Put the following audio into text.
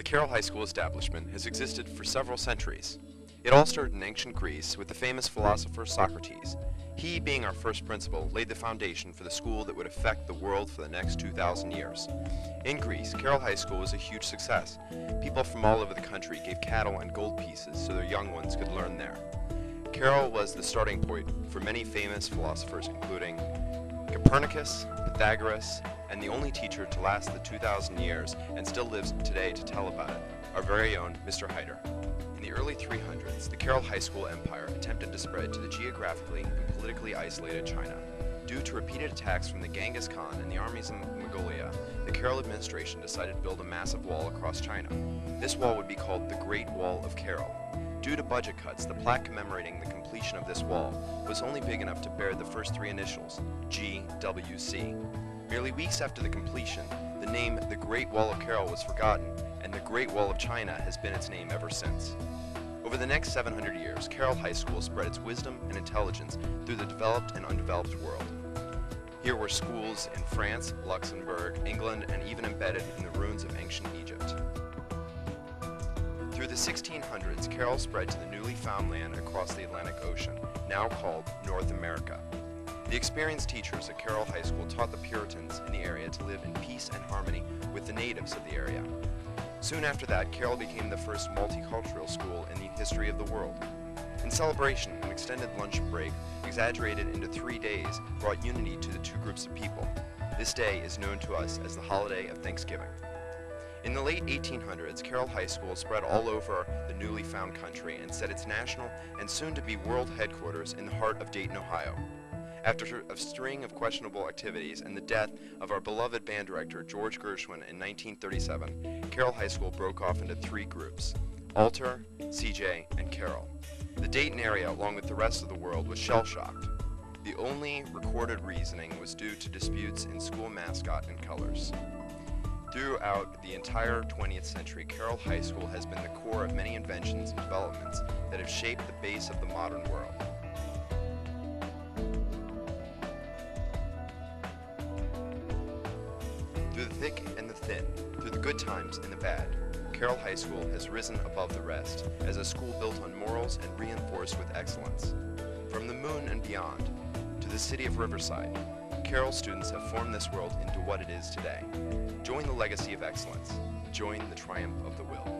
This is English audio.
The Carroll High School establishment has existed for several centuries. It all started in ancient Greece with the famous philosopher Socrates. He, being our first principal, laid the foundation for the school that would affect the world for the next 2,000 years. In Greece, Carroll High School was a huge success. People from all over the country gave cattle and gold pieces so their young ones could learn there. Carroll was the starting point for many famous philosophers, including Copernicus, Pythagoras, and the only teacher to last the 2,000 years and still lives today to tell about it, our very own Mr. Heider. In the early 300s, the Carroll High School empire attempted to spread to the geographically and politically isolated China. Due to repeated attacks from the Genghis Khan and the armies in Mongolia, the Carroll administration decided to build a massive wall across China. This wall would be called the Great Wall of Carroll. Due to budget cuts, the plaque commemorating the completion of this wall was only big enough to bear the first three initials, GWC. Merely weeks after the completion, the name the Great Wall of Carroll was forgotten, and the Great Wall of China has been its name ever since. Over the next 700 years, Carroll High School spread its wisdom and intelligence through the developed and undeveloped world. Here were schools in France, Luxembourg, England, and even embedded in the ruins of ancient Egypt. Through the 1600s, Carroll spread to the newly found land across the Atlantic Ocean, now called North America. The experienced teachers at Carroll High School taught the Puritans in the area to live in peace and harmony with the natives of the area. Soon after that, Carroll became the first multicultural school in the history of the world. In celebration, an extended lunch break, exaggerated into three days, brought unity to the two groups of people. This day is known to us as the holiday of Thanksgiving. In the late 1800s, Carroll High School spread all over the newly found country and set its national and soon to be world headquarters in the heart of Dayton, Ohio. After a string of questionable activities and the death of our beloved band director George Gershwin in 1937, Carroll High School broke off into three groups Alter, CJ, and Carroll. The Dayton area, along with the rest of the world, was shell shocked. The only recorded reasoning was due to disputes in school mascot and colors. Throughout the entire 20th century, Carroll High School has been the core of many inventions and developments that have shaped the base of the modern world. Good times and the bad, Carroll High School has risen above the rest as a school built on morals and reinforced with excellence. From the moon and beyond to the city of Riverside, Carroll students have formed this world into what it is today. Join the legacy of excellence. Join the triumph of the will.